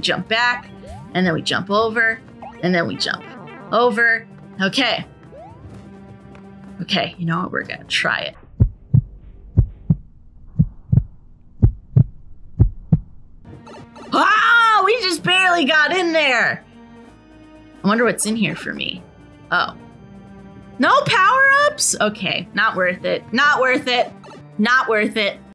Jump back, and then we jump over, and then we jump over. Okay. Okay, you know what? We're gonna try it. Ah, we just barely got in there. I wonder what's in here for me. Oh. No power ups? Okay, not worth it. Not worth it. Not worth it.